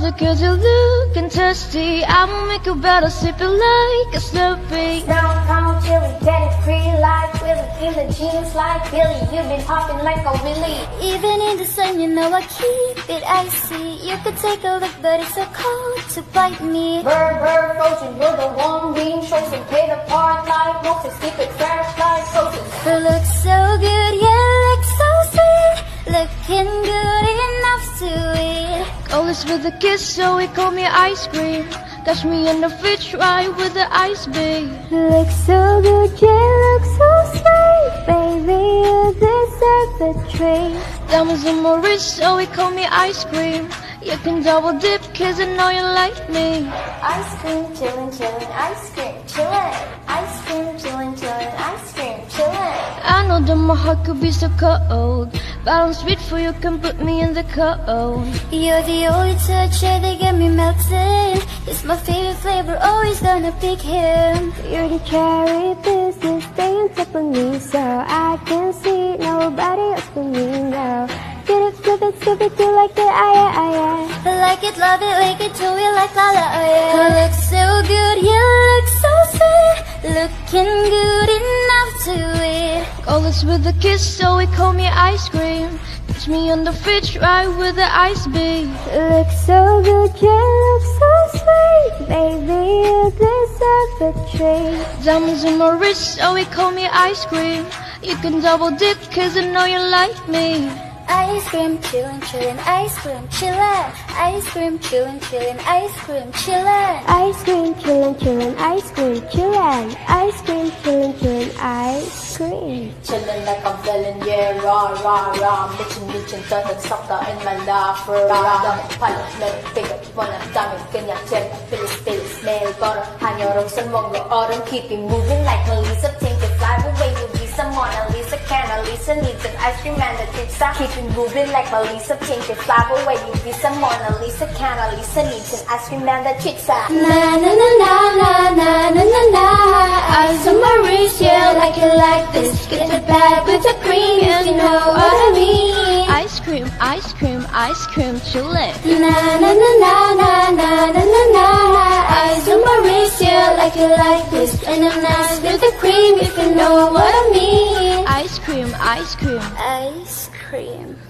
Cause you're looking thirsty? I'ma make you better sip it like a Slurpee Now come chilly, get it free. Like Willy In the jeans like Billy. You've been popping like a Willy. Even in the sun, you know I keep it icy. You could take a look, but it's so cold to bite me. Bird, bird, frozen You're the one. Being chosen Play the part like Moses Keep it this with a kiss so he called me ice cream Catch me in the fridge right with the ice bee You look so good, yeah, look so sweet. Baby, you deserve the treat. Diamonds on my wrist so he called me ice cream You can double dip cause I know you like me Ice cream, chillin', chillin', ice cream, chillin'. Ice cream, chillin', chillin', ice cream, know that my heart could be so cold But I'm sweet for you can put me in the cold You're the only touch that get me melted. It's my favorite flavor, always gonna pick him. You're the cherry business, stay on top of me so I can see nobody else but me now. Get it, flip it, skip it, you like it, ah yeah, ah yeah. Like it, love it, wake it, do it like la la, oh yeah. You look so good, you look so sweet. Looking good enough to eat. All this with a kiss so he call me ice cream Catch me on the fridge right with the ice bee You look so good, you look so sweet. Baby, you deserve the treat. Diamonds on my wrist so he call me ice cream You can double dip cause I know you like me Ice cream, chillin', chillin', ice cream, chillin'. Ice cream, chillin', chillin', ice cream, chillin'. Ice cream, chillin', chillin', ice cream, chillin'. Ice cream, chillin', chillin', ice cream. Chillin' like I'm feeling, yeah, rah, rah, rah. Bitchin', bitchin', turtle, sucker in my life, rah. Dummy, pilot, make bigger, wanna dummy, 그냥 jet, Phyllis, Phyllis, 매일 걸어. 한여름 술 먹어, autumn, keep it moving like Melissa, take it, fly away, you be some Mona Lisa, can Lisa needs an ice cream and a pizza. Keep it moving like Melissa, take it, fly away, you be some Mona Lisa, can Lisa needs an ice cream and a pizza. Na na na na na na na na like this. Get it back with the cream, if you know what I mean. Ice cream, ice cream, ice cream, chillin' Na na na na na na na na na. Eyes on my wrist, yeah, like it like this. And I'm nice with the cream, if you know what I mean. Ice cream, ice cream Ice cream.